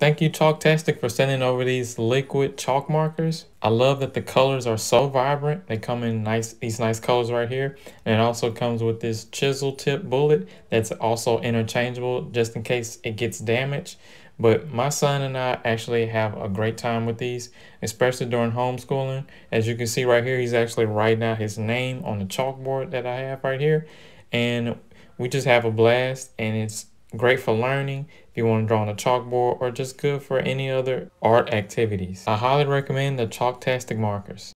Thank you Chalktastic for sending over these liquid chalk markers. I love that the colors are so vibrant. They come in nice these nice colors right here. And it also comes with this chisel tip bullet that's also interchangeable just in case it gets damaged. But my son and I actually have a great time with these, especially during homeschooling. As you can see right here, he's actually writing out his name on the chalkboard that I have right here. And we just have a blast and it's Great for learning if you want to draw on a chalkboard or just good for any other art activities. I highly recommend the Chalktastic markers.